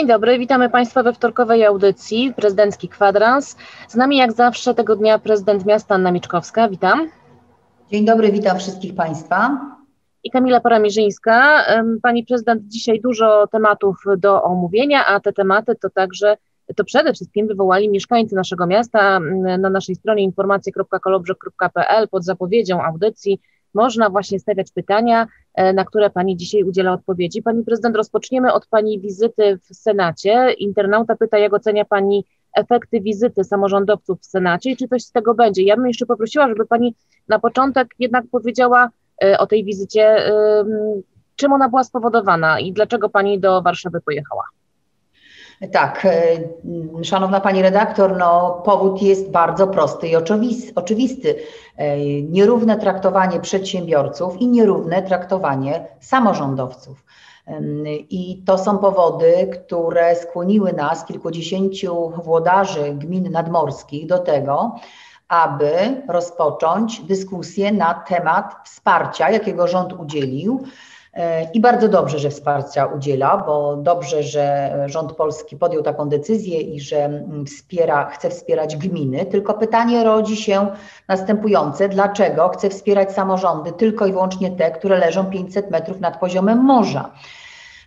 Dzień dobry, witamy Państwa we wtorkowej audycji Prezydencki Kwadrans. Z nami jak zawsze tego dnia prezydent miasta Anna Miczkowska. Witam. Dzień dobry, witam wszystkich Państwa. I Kamila Paramirzyńska. Pani prezydent, dzisiaj dużo tematów do omówienia, a te tematy to także, to przede wszystkim wywołali mieszkańcy naszego miasta. Na naszej stronie informacje.kolobrzeg.pl pod zapowiedzią audycji można właśnie stawiać pytania, na które Pani dzisiaj udziela odpowiedzi. Pani prezydent, rozpoczniemy od Pani wizyty w Senacie. Internauta pyta, jak ocenia Pani efekty wizyty samorządowców w Senacie i czy coś z tego będzie. Ja bym jeszcze poprosiła, żeby Pani na początek jednak powiedziała e, o tej wizycie, czym ona była spowodowana i dlaczego Pani do Warszawy pojechała. Tak, e, szanowna pani redaktor, no powód jest bardzo prosty i oczywisty. E, nierówne traktowanie przedsiębiorców i nierówne traktowanie samorządowców. I to są powody, które skłoniły nas, kilkudziesięciu włodarzy gmin nadmorskich, do tego, aby rozpocząć dyskusję na temat wsparcia, jakiego rząd udzielił I bardzo dobrze, że wsparcia udziela, bo dobrze, że rząd polski podjął taką decyzję i że mm, wspiera, chce wspierać gminy. Tylko pytanie rodzi się następujące: dlaczego chce wspierać samorządy tylko i wyłącznie te, które leżą 500 metrów nad poziomem morza?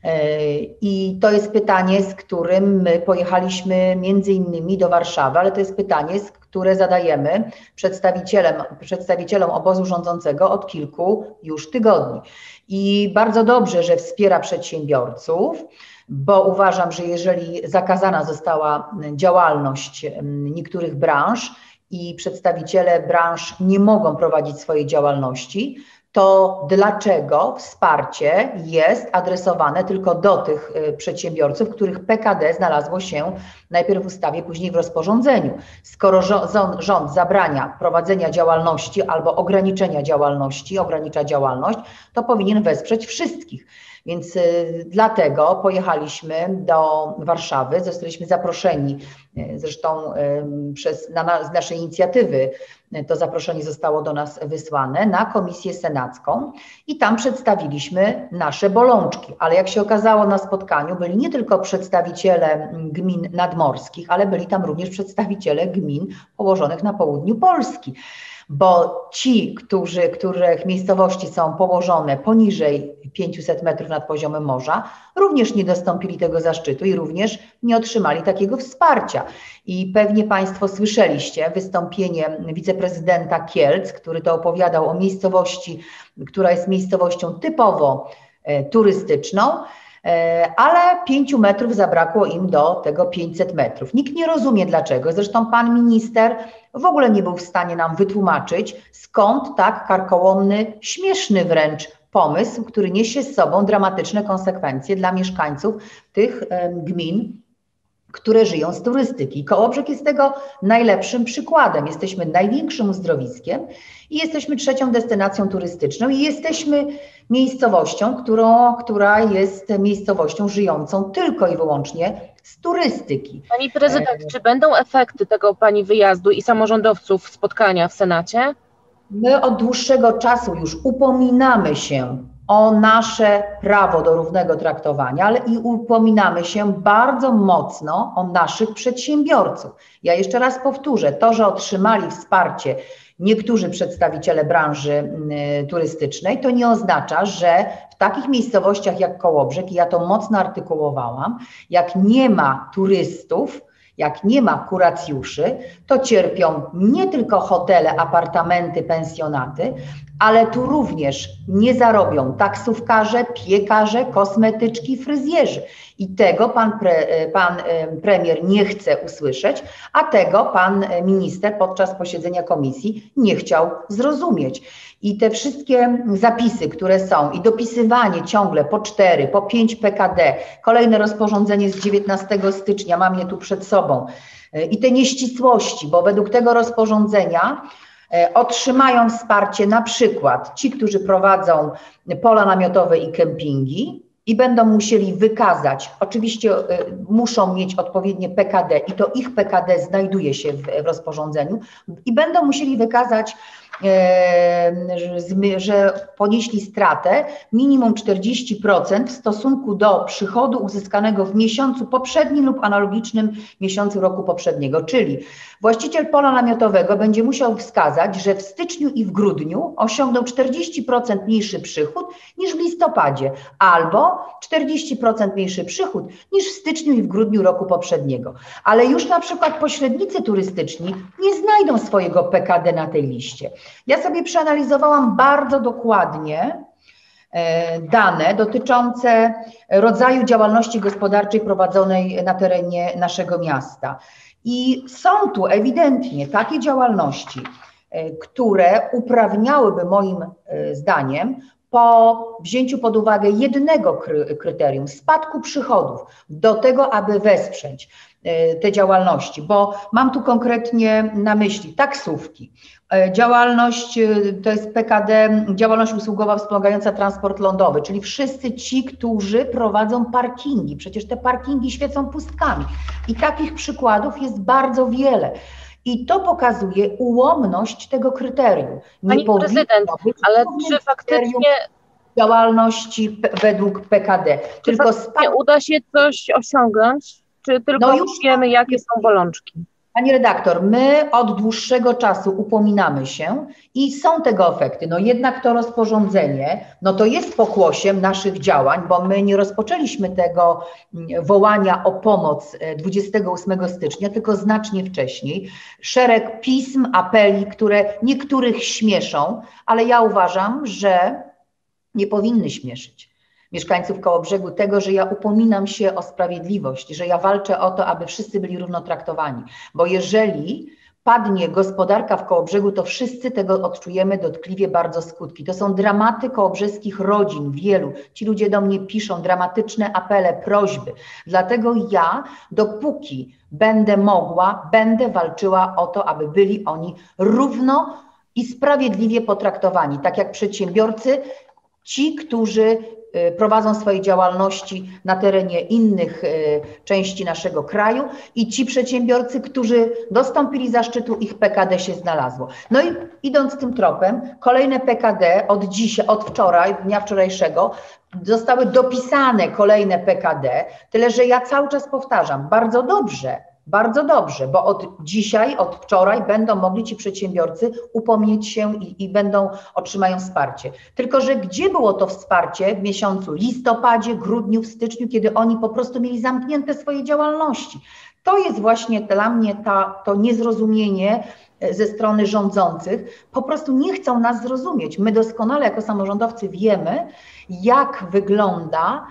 E, I to jest pytanie, z którym my pojechaliśmy między innymi do Warszawy, ale to jest pytanie, które zadajemy przedstawicielom, przedstawicielom obozu rządzącego od kilku już tygodni. I bardzo dobrze, że wspiera przedsiębiorców, bo uważam, że jeżeli zakazana została działalność niektórych branż i przedstawiciele branż nie mogą prowadzić swojej działalności, to dlaczego wsparcie jest adresowane tylko do tych y, przedsiębiorców, których PKD znalazło się najpierw w ustawie, później w rozporządzeniu. Skoro rząd zabrania prowadzenia działalności albo ograniczenia działalności, ogranicza działalność, to powinien wesprzeć wszystkich. Więc y, dlatego pojechaliśmy do Warszawy, zostaliśmy zaproszeni, y, zresztą y, przez, na, z naszej inicjatywy to zaproszenie zostało do nas wysłane na komisję senacką i tam przedstawiliśmy nasze bolączki. Ale jak się okazało na spotkaniu, byli nie tylko przedstawiciele gmin nadmorskich, ale byli tam również przedstawiciele gmin położonych na południu Polski bo ci, którzy, których miejscowości są położone poniżej 500 metrów nad poziomem morza, również nie dostąpili tego zaszczytu i również nie otrzymali takiego wsparcia. I pewnie Państwo słyszeliście wystąpienie wiceprezydenta Kielc, który to opowiadał o miejscowości, która jest miejscowością typowo e, turystyczną, ale pięciu metrów zabrakło im do tego 500 metrów. Nikt nie rozumie dlaczego. Zresztą pan minister w ogóle nie był w stanie nam wytłumaczyć, skąd tak karkołomny, śmieszny wręcz pomysł, który niesie z sobą dramatyczne konsekwencje dla mieszkańców tych gmin, które żyją z turystyki. Kołobrzeg jest tego najlepszym przykładem. Jesteśmy największym uzdrowiskiem i jesteśmy trzecią destynacją turystyczną i jesteśmy miejscowością, którą, która jest miejscowością żyjącą tylko i wyłącznie z turystyki. Pani prezydent, e... czy będą efekty tego pani wyjazdu i samorządowców spotkania w Senacie? My od dłuższego czasu już upominamy się o nasze prawo do równego traktowania, ale i upominamy się bardzo mocno o naszych przedsiębiorców. Ja jeszcze raz powtórzę, to, że otrzymali wsparcie niektórzy przedstawiciele branży y, turystycznej, to nie oznacza, że w takich miejscowościach jak Kołobrzeg, i ja to mocno artykułowałam, jak nie ma turystów, jak nie ma kuracjuszy, to cierpią nie tylko hotele, apartamenty, pensjonaty, ale tu również nie zarobią taksówkarze, piekarze, kosmetyczki, fryzjerzy. I tego pan, pre, pan premier nie chce usłyszeć, a tego pan minister podczas posiedzenia komisji nie chciał zrozumieć. I te wszystkie zapisy, które są, i dopisywanie ciągle po 4, po 5 PKD, kolejne rozporządzenie z 19 stycznia, mam je tu przed sobą, i te nieścisłości, bo według tego rozporządzenia E, otrzymają wsparcie na przykład ci, którzy prowadzą pola namiotowe i kempingi i będą musieli wykazać, oczywiście e, muszą mieć odpowiednie PKD i to ich PKD znajduje się w rozporządzeniu i będą musieli wykazać że ponieśli stratę minimum 40% w stosunku do przychodu uzyskanego w miesiącu poprzednim lub analogicznym miesiącu roku poprzedniego. Czyli właściciel pola namiotowego będzie musiał wskazać, że w styczniu i w grudniu osiągnął 40% mniejszy przychód niż w listopadzie, albo 40% mniejszy przychód niż w styczniu i w grudniu roku poprzedniego. Ale już na przykład pośrednicy turystyczni nie znajdą swojego PKD na tej liście. Ja sobie przeanalizowałam bardzo dokładnie e, dane dotyczące rodzaju działalności gospodarczej prowadzonej na terenie naszego miasta. I są tu ewidentnie takie działalności, e, które uprawniałyby moim e, zdaniem po wzięciu pod uwagę jednego kryterium spadku przychodów do tego, aby wesprzeć E, te działalności, bo mam tu konkretnie na myśli taksówki, e, działalność e, to jest PKD, działalność usługowa wspomagająca transport lądowy, czyli wszyscy ci, którzy prowadzą parkingi. Przecież te parkingi świecą pustkami i takich przykładów jest bardzo wiele. I to pokazuje ułomność tego kryterium. Nie Pani prezydent, ale czy faktycznie działalności według PKD, czy tylko uda się coś osiągnąć czy tylko no już wiemy, jakie są bolączki? Pani redaktor, my od dłuższego czasu upominamy się i są tego efekty. No jednak to rozporządzenie, no to jest pokłosiem naszych działań, bo my nie rozpoczęliśmy tego mm, wołania o pomoc 28 e, stycznia, tylko znacznie wcześniej. Szereg pism, apeli, które niektórych śmieszą, ale ja uważam, że nie powinny śmieszyć mieszkańców Kołobrzegu tego, że ja upominam się o sprawiedliwość, że ja walczę o to, aby wszyscy byli równo traktowani. Bo jeżeli padnie gospodarka w Kołobrzegu, to wszyscy tego odczujemy dotkliwie bardzo skutki. To są dramaty kołobrzeskich rodzin, wielu. Ci ludzie do mnie piszą dramatyczne apele, prośby. Dlatego ja, dopóki będę mogła, będę walczyła o to, aby byli oni równo i sprawiedliwie potraktowani, tak jak przedsiębiorcy, ci, którzy prowadzą swoje działalności na terenie innych y, części naszego kraju i ci przedsiębiorcy, którzy dostąpili zaszczytu, ich PKD się znalazło. No i idąc tym tropem, kolejne PKD od dzisiaj, od wczoraj, dnia wczorajszego, zostały dopisane kolejne PKD, tyle że ja cały czas powtarzam, bardzo dobrze, bardzo dobrze, bo od dzisiaj, od wczoraj będą mogli ci przedsiębiorcy upomnieć się i, i, będą, otrzymają wsparcie. Tylko, że gdzie było to wsparcie w miesiącu listopadzie, grudniu, w styczniu, kiedy oni po prostu mieli zamknięte swoje działalności? To jest właśnie dla mnie ta, to niezrozumienie e, ze strony rządzących. Po prostu nie chcą nas zrozumieć. My doskonale jako samorządowcy wiemy, jak wygląda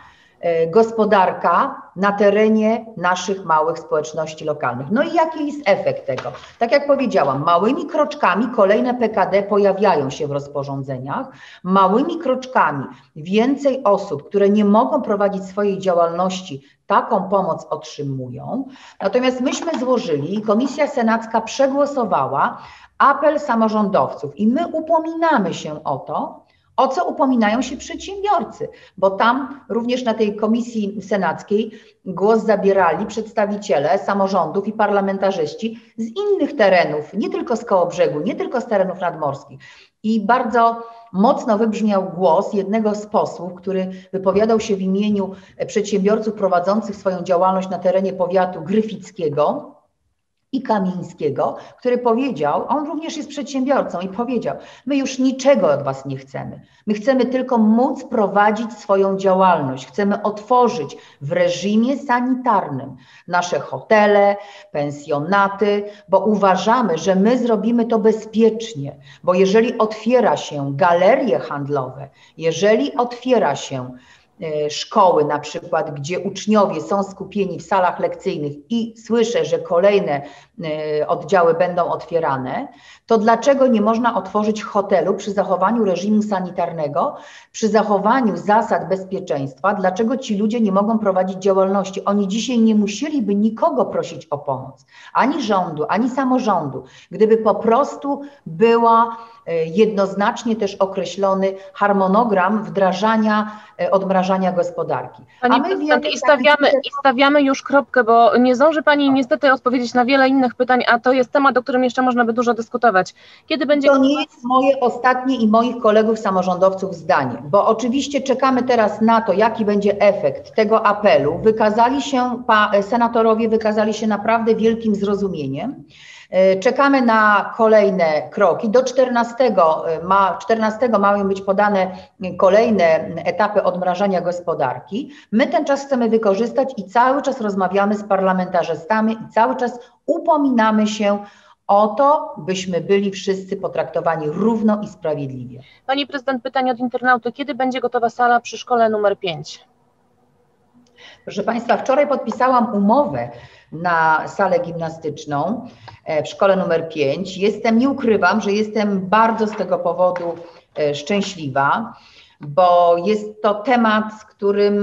gospodarka na terenie naszych małych społeczności lokalnych. No i jaki jest efekt tego? Tak jak powiedziałam, małymi kroczkami kolejne PKD pojawiają się w rozporządzeniach, małymi kroczkami więcej osób, które nie mogą prowadzić swojej działalności, taką pomoc otrzymują. Natomiast myśmy złożyli, Komisja Senacka przegłosowała apel samorządowców i my upominamy się o to, o co upominają się przedsiębiorcy? Bo tam również na tej komisji senackiej głos zabierali przedstawiciele samorządów i parlamentarzyści z innych terenów, nie tylko z Kołobrzegu, nie tylko z terenów nadmorskich. I bardzo mocno wybrzmiał głos jednego z posłów, który wypowiadał się w imieniu przedsiębiorców prowadzących swoją działalność na terenie powiatu gryfickiego i Kamińskiego, który powiedział, on również jest przedsiębiorcą i powiedział: My już niczego od Was nie chcemy. My chcemy tylko móc prowadzić swoją działalność. Chcemy otworzyć w reżimie sanitarnym nasze hotele, pensjonaty, bo uważamy, że my zrobimy to bezpiecznie. Bo jeżeli otwiera się galerie handlowe, jeżeli otwiera się szkoły, na przykład, gdzie uczniowie są skupieni w salach lekcyjnych i słyszę, że kolejne e, oddziały będą otwierane, to dlaczego nie można otworzyć hotelu przy zachowaniu reżimu sanitarnego, przy zachowaniu zasad bezpieczeństwa? Dlaczego ci ludzie nie mogą prowadzić działalności? Oni dzisiaj nie musieliby nikogo prosić o pomoc, ani rządu, ani samorządu, gdyby po prostu była e, jednoznacznie też określony harmonogram wdrażania odmrażania odmrażania gospodarki. Pani prezydent, i stawiamy, i stawiamy już kropkę, bo nie zdąży Pani niestety odpowiedzieć na wiele innych pytań, a to jest temat, o którym jeszcze można by dużo dyskutować. Kiedy będzie... To nie jest moje ostatnie i moich kolegów samorządowców zdanie, bo oczywiście czekamy teraz na to, jaki będzie efekt tego apelu. Wykazali się, senatorowie wykazali się naprawdę wielkim zrozumieniem. E, czekamy na kolejne kroki. Do 14, e, ma, 14 mają być podane kolejne etapy odmrażania gospodarki. My ten czas chcemy wykorzystać i cały czas rozmawiamy z parlamentarzystami i cały czas upominamy się o to, byśmy byli wszyscy potraktowani równo i sprawiedliwie. Pani prezydent, pytanie od internauty. Kiedy będzie gotowa sala przy szkole numer 5? Proszę Państwa, wczoraj podpisałam umowę na salę gimnastyczną e, w szkole numer 5. Jestem, nie ukrywam, że jestem bardzo z tego powodu e, szczęśliwa, bo jest to temat, z którym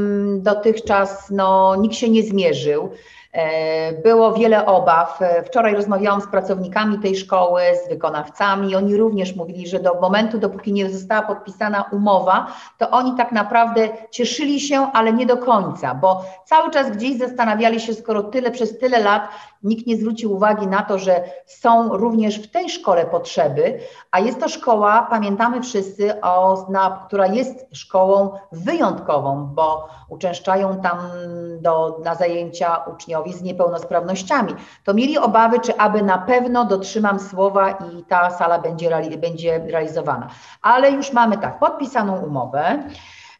dotychczas no, nikt się nie zmierzył. E, było wiele obaw. E, wczoraj rozmawiałam z pracownikami tej szkoły, z wykonawcami. Oni również mówili, że do momentu, dopóki nie została podpisana umowa, to oni tak naprawdę cieszyli się, ale nie do końca, bo cały czas gdzieś zastanawiali się, skoro tyle przez tyle lat nikt nie zwrócił uwagi na to, że są również w tej szkole potrzeby, a jest to szkoła, pamiętamy wszyscy, o, na, która jest szkołą wyjątkową, bo uczęszczają tam do, na zajęcia uczniowie z niepełnosprawnościami. To mieli obawy, czy aby na pewno dotrzymam słowa i ta sala będzie, będzie realizowana. Ale już mamy tak, podpisaną umowę.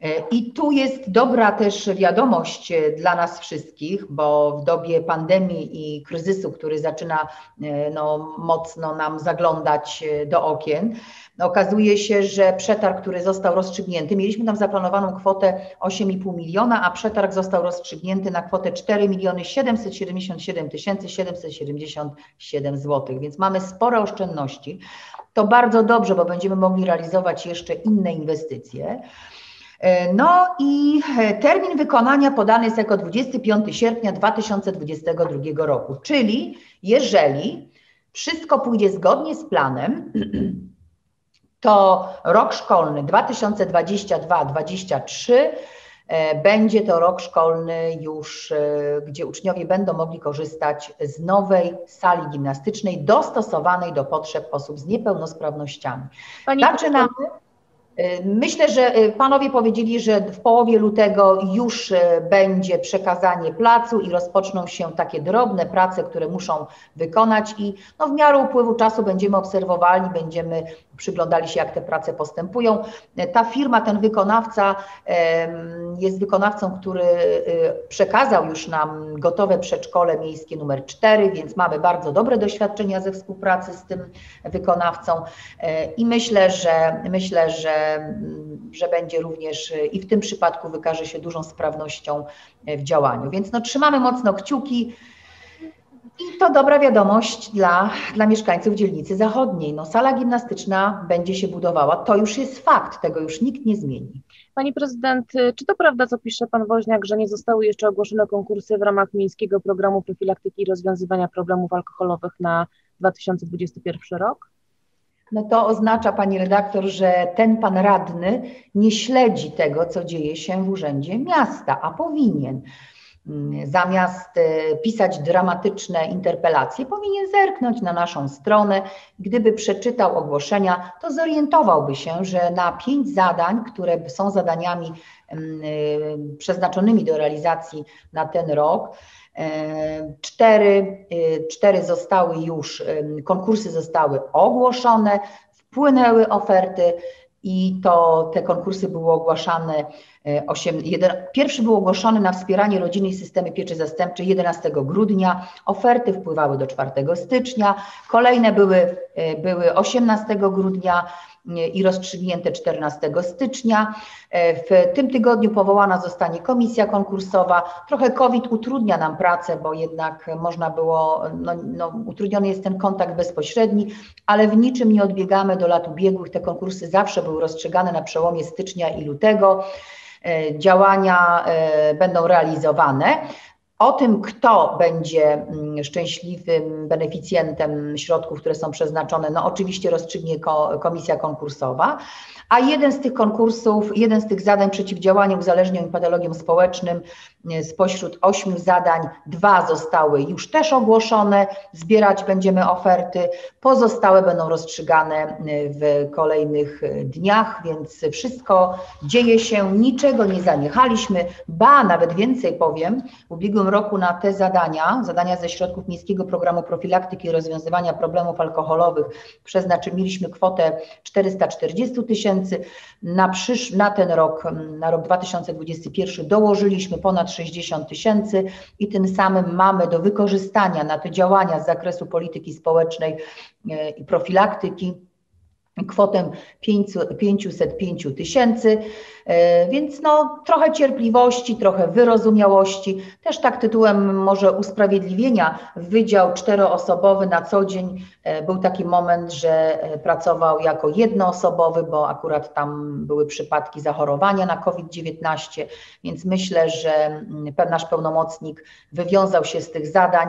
E, I tu jest dobra też wiadomość e, dla nas wszystkich, bo w dobie pandemii i kryzysu, który zaczyna e, no, mocno nam zaglądać do okien, okazuje się, że przetarg, który został rozstrzygnięty, mieliśmy tam zaplanowaną kwotę 8,5 miliona, a przetarg został rozstrzygnięty na kwotę 4 miliony 777 777 zł, więc mamy spore oszczędności. To bardzo dobrze, bo będziemy mogli realizować jeszcze inne inwestycje. E, no i e, termin wykonania podany jest jako 25 sierpnia 2022 roku, czyli jeżeli wszystko pójdzie zgodnie z planem, to rok szkolny 2022-2023 e, będzie to rok szkolny już, gdzie uczniowie będą mogli korzystać z nowej sali gimnastycznej dostosowanej do potrzeb osób z niepełnosprawnościami. Pani Zaczynamy. Myślę, że y, panowie powiedzieli, że w połowie lutego już y, będzie przekazanie placu i rozpoczną się takie drobne prace, które muszą wykonać i no, w miarę upływu czasu będziemy obserwowali, będziemy przyglądali się, jak te prace postępują. Ta firma, ten wykonawca jest wykonawcą, który przekazał już nam gotowe przedszkole miejskie numer 4, więc mamy bardzo dobre doświadczenia ze współpracy z tym wykonawcą i myślę, że myślę, że że będzie również i w tym przypadku wykaże się dużą sprawnością w działaniu. Więc no, trzymamy mocno kciuki. I to dobra wiadomość dla, dla mieszkańców dzielnicy zachodniej. No, sala gimnastyczna będzie się budowała. To już jest fakt, tego już nikt nie zmieni. Pani prezydent, czy to prawda, co pisze pan Woźniak, że nie zostały jeszcze ogłoszone konkursy w ramach miejskiego programu profilaktyki i rozwiązywania problemów alkoholowych na 2021 rok? No to oznacza, pani redaktor, że ten pan radny nie śledzi tego, co dzieje się w urzędzie miasta, a powinien. Zamiast e, pisać dramatyczne interpelacje, powinien zerknąć na naszą stronę. Gdyby przeczytał ogłoszenia, to zorientowałby się, że na pięć zadań, które są zadaniami mm, e, przeznaczonymi do realizacji na ten rok, Cztery, y, cztery zostały już, konkursy zostały ogłoszone, wpłynęły oferty i to te konkursy były ogłaszane. 8, y, jeden, pierwszy był ogłoszony na wspieranie rodziny i systemy pieczy zastępczej 11 grudnia. Oferty wpływały do 4 stycznia. Kolejne były, y, były 18 grudnia i rozstrzygnięte 14 stycznia. E, w tym tygodniu powołana zostanie komisja konkursowa. Trochę COVID utrudnia nam pracę, bo jednak można było, no, no, utrudniony jest ten kontakt bezpośredni, ale w niczym nie odbiegamy do lat ubiegłych. Te konkursy zawsze były rozstrzygane na przełomie stycznia i lutego. E, działania e, będą realizowane. O tym, kto będzie mm, szczęśliwym beneficjentem środków, które są przeznaczone, no oczywiście rozstrzygnie komisja konkursowa, a jeden z tych konkursów, jeden z tych zadań przeciwdziałania uzależnieniom i patologiom społecznym e, spośród ośmiu zadań, dwa zostały już też ogłoszone, zbierać będziemy oferty, pozostałe będą rozstrzygane e, w kolejnych e, dniach, więc wszystko dzieje się, niczego nie zaniechaliśmy, ba, nawet więcej powiem, w ubiegłym roku na te zadania, zadania ze środków Miejskiego Programu Profilaktyki i Rozwiązywania Problemów Alkoholowych przeznaczyliśmy kwotę 440 tysięcy. Na, przysz, na ten rok, na rok 2021 dołożyliśmy ponad 60 tysięcy i tym samym mamy do wykorzystania na te działania z zakresu polityki społecznej e, i profilaktyki kwotę 505 tysięcy, e, więc no, trochę cierpliwości, trochę wyrozumiałości, też tak tytułem może usprawiedliwienia, wydział czteroosobowy na co dzień e, był taki moment, że e, pracował jako jednoosobowy, bo akurat tam były przypadki zachorowania na COVID-19, więc myślę, że mm, nasz pełnomocnik wywiązał się z tych zadań.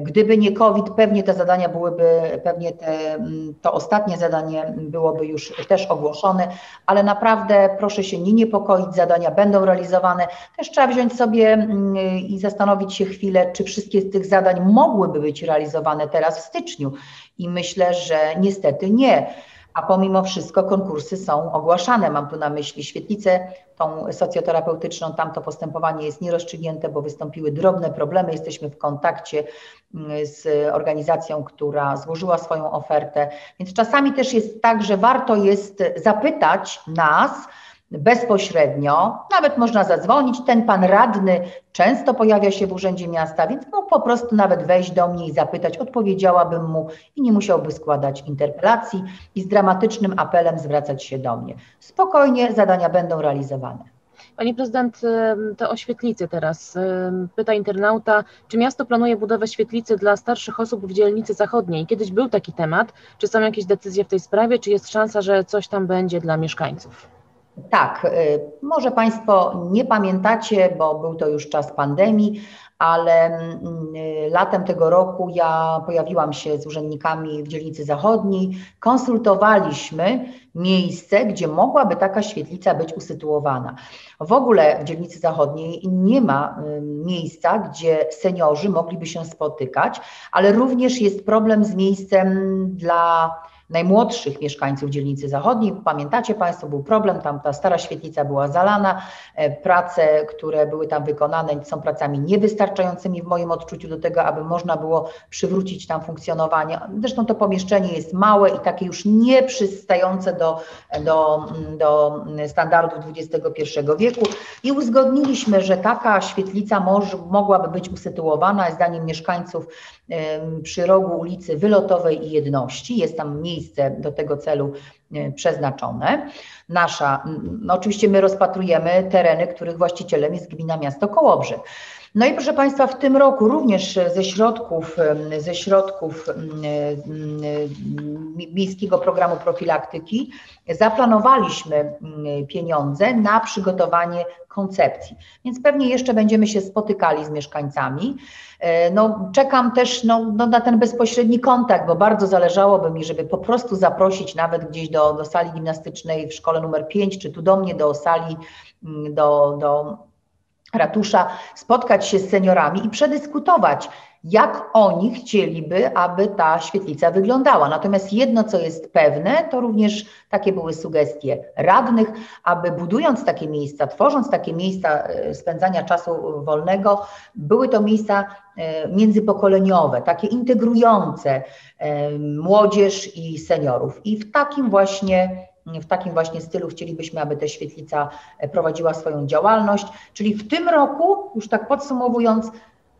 Gdyby nie COVID, pewnie te zadania byłyby, pewnie te, mm, to ostatnie zadanie byłoby już też ogłoszone, ale naprawdę proszę się nie niepokoić, zadania będą realizowane. Też trzeba wziąć sobie mm, i zastanowić się chwilę, czy wszystkie z tych zadań mogłyby być realizowane teraz w styczniu. I myślę, że niestety nie a pomimo wszystko konkursy są ogłaszane. Mam tu na myśli świetlicę tą socjoterapeutyczną, tam to postępowanie jest nierozstrzygnięte, bo wystąpiły drobne problemy. Jesteśmy w kontakcie mm, z organizacją, która złożyła swoją ofertę, więc czasami też jest tak, że warto jest zapytać nas, bezpośrednio, nawet można zadzwonić. Ten pan radny często pojawia się w Urzędzie Miasta, więc mógł po prostu nawet wejść do mnie i zapytać, odpowiedziałabym mu i nie musiałby składać interpelacji i z dramatycznym apelem zwracać się do mnie. Spokojnie zadania będą realizowane. Pani prezydent, te oświetlice teraz. Pyta internauta, czy miasto planuje budowę świetlicy dla starszych osób w dzielnicy zachodniej? Kiedyś był taki temat. Czy są jakieś decyzje w tej sprawie? Czy jest szansa, że coś tam będzie dla mieszkańców? Tak, y, może Państwo nie pamiętacie, bo był to już czas pandemii, ale mm, y, latem tego roku ja pojawiłam się z urzędnikami w dzielnicy zachodniej, konsultowaliśmy miejsce, gdzie mogłaby taka świetlica być usytuowana. W ogóle w dzielnicy zachodniej nie ma miejsca, gdzie seniorzy mogliby się spotykać, ale również jest problem z miejscem dla najmłodszych mieszkańców dzielnicy zachodniej. Pamiętacie Państwo, był problem, tam ta stara świetlica była zalana, e, prace, które były tam wykonane są pracami niewystarczającymi w moim odczuciu do tego, aby można było przywrócić tam funkcjonowanie. Zresztą to pomieszczenie jest małe i takie już nieprzystające do, do, do standardów XXI wieku i uzgodniliśmy, że taka świetlica może, mogłaby być usytuowana zdaniem mieszkańców przy rogu ulicy Wylotowej i Jedności. Jest tam miejsce do tego celu e, przeznaczone. Nasza, no oczywiście my rozpatrujemy tereny, których właścicielem jest gmina miasto Kołobrzeg. No i proszę Państwa, w tym roku również ze środków, ze środków Miejskiego Programu Profilaktyki zaplanowaliśmy pieniądze na przygotowanie koncepcji. Więc pewnie jeszcze będziemy się spotykali z mieszkańcami. E, no, czekam też no, no, na ten bezpośredni kontakt, bo bardzo zależałoby mi, żeby po prostu zaprosić nawet gdzieś do, do sali gimnastycznej w szkole numer 5, czy tu do mnie, do sali, do, do ratusza, spotkać się z seniorami i przedyskutować, jak oni chcieliby, aby ta świetlica wyglądała. Natomiast jedno, co jest pewne, to również takie były sugestie radnych, aby budując takie miejsca, tworząc takie miejsca e, spędzania czasu wolnego, były to miejsca e, międzypokoleniowe, takie integrujące e, młodzież i seniorów. I w takim właśnie w takim właśnie stylu chcielibyśmy, aby ta świetlica e, prowadziła swoją działalność. Czyli w tym roku, już tak podsumowując,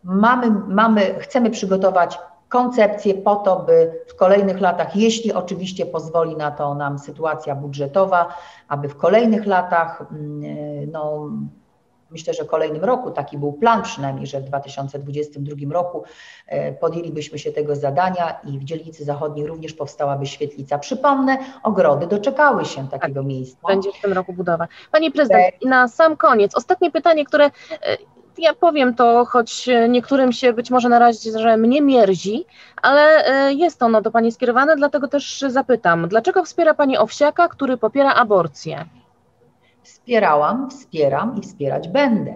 mamy, mamy, chcemy przygotować koncepcję po to, by w kolejnych latach, jeśli oczywiście pozwoli na to nam sytuacja budżetowa, aby w kolejnych latach mm, e, no, myślę, że kolejnym roku, taki był plan przynajmniej, że w 2022 roku e, podjęlibyśmy się tego zadania i w dzielnicy zachodniej również powstałaby świetlica. Przypomnę, ogrody doczekały się takiego tak, miejsca. Będzie w tym roku budowa. Pani prezydent, na sam koniec, ostatnie pytanie, które e, Ja powiem to, choć niektórym się być może na razie, że mnie mierzi, ale e, jest ono do Pani skierowane, dlatego też zapytam, dlaczego wspiera Pani Owsiaka, który popiera aborcję? Wspierałam, wspieram i wspierać będę.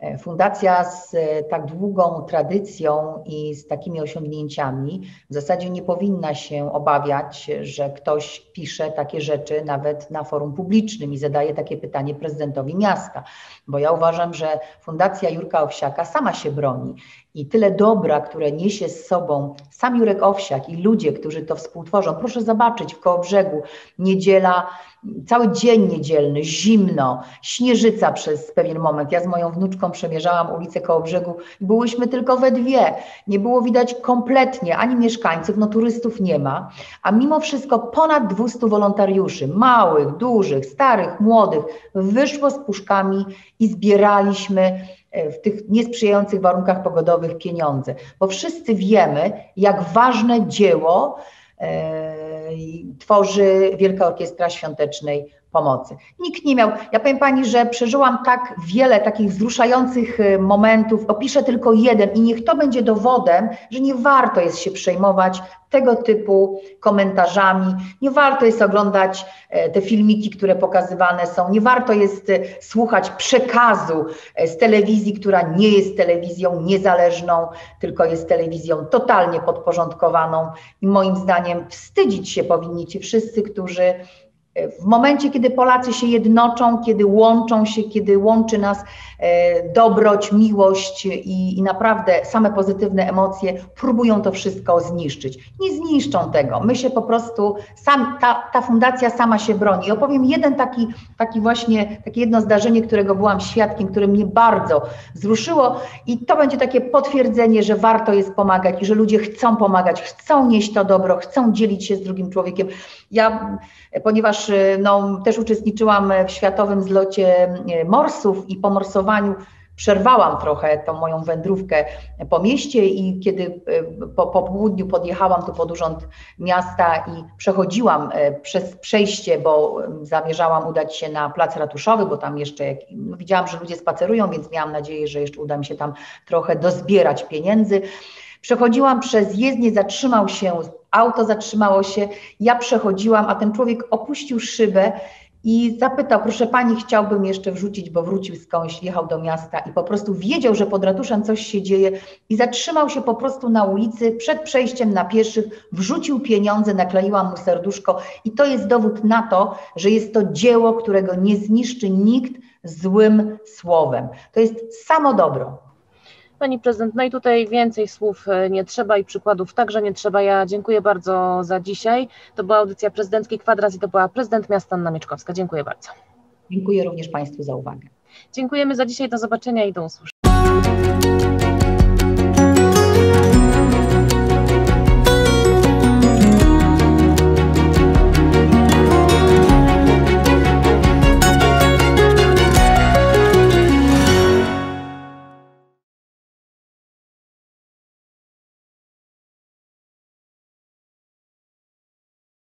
E, fundacja z e, tak długą tradycją i z takimi osiągnięciami w zasadzie nie powinna się obawiać, że ktoś pisze takie rzeczy nawet na forum publicznym i zadaje takie pytanie prezydentowi miasta. Bo ja uważam, że Fundacja Jurka Owsiaka sama się broni i tyle dobra, które niesie z sobą sam Jurek Owsiak i ludzie, którzy to współtworzą. Proszę zobaczyć w Kołobrzegu, niedziela, cały dzień niedzielny, zimno, śnieżyca przez pewien moment. Ja z moją wnuczką przemierzałam ulicę Kołobrzegu i byłyśmy tylko we dwie. Nie było widać kompletnie ani mieszkańców, no turystów nie ma, a mimo wszystko ponad 200 wolontariuszy, małych, dużych, starych, młodych, wyszło z puszkami i zbieraliśmy w tych niesprzyjających warunkach pogodowych pieniądze, bo wszyscy wiemy, jak ważne dzieło e, tworzy Wielka Orkiestra Świątecznej Pomocy. Nikt nie miał. Ja powiem Pani, że przeżyłam tak wiele takich wzruszających e, momentów. Opiszę tylko jeden i niech to będzie dowodem, że nie warto jest się przejmować tego typu komentarzami. Nie warto jest oglądać e, te filmiki, które pokazywane są, nie warto jest e, słuchać przekazu e, z telewizji, która nie jest telewizją niezależną, tylko jest telewizją totalnie podporządkowaną. I moim zdaniem wstydzić się powinni ci wszyscy, którzy w momencie, kiedy Polacy się jednoczą, kiedy łączą się, kiedy łączy nas e, dobroć, miłość i, i, naprawdę same pozytywne emocje, próbują to wszystko zniszczyć. Nie zniszczą tego. My się po prostu, sam, ta, ta fundacja sama się broni. I opowiem jeden taki, taki właśnie, takie jedno zdarzenie, którego byłam świadkiem, które mnie bardzo wzruszyło i to będzie takie potwierdzenie, że warto jest pomagać i że ludzie chcą pomagać, chcą nieść to dobro, chcą dzielić się z drugim człowiekiem. Ja, ponieważ Y, no, też uczestniczyłam w światowym zlocie y, morsów i po morsowaniu przerwałam trochę tą moją wędrówkę po mieście i kiedy y, po, po południu podjechałam tu pod urząd miasta i przechodziłam przez przejście, bo zamierzałam udać się na plac ratuszowy, bo tam jeszcze no, widziałam, że ludzie spacerują, więc miałam nadzieję, że jeszcze uda mi się tam trochę dozbierać pieniędzy. Przechodziłam przez jezdnię, zatrzymał się, auto zatrzymało się, ja przechodziłam, a ten człowiek opuścił szybę i zapytał, proszę pani, chciałbym jeszcze wrzucić, bo wrócił skądś, jechał do miasta i po prostu wiedział, że pod ratuszem coś się dzieje i zatrzymał się po prostu na ulicy przed przejściem na pieszych, wrzucił pieniądze, nakleiłam mu serduszko i to jest dowód na to, że jest to dzieło, którego nie zniszczy nikt złym słowem. To jest samo dobro. Pani prezydent, no i tutaj więcej słów e, nie trzeba i przykładów także nie trzeba. Ja dziękuję bardzo za dzisiaj. To była audycja prezydenckiej Kwadras i to była prezydent miasta Anna Mieczkowska. Dziękuję bardzo. Dziękuję również Państwu za uwagę. Dziękujemy za dzisiaj. Do zobaczenia i do usłyszenia.